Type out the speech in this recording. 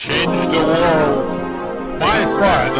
change the world. My friend.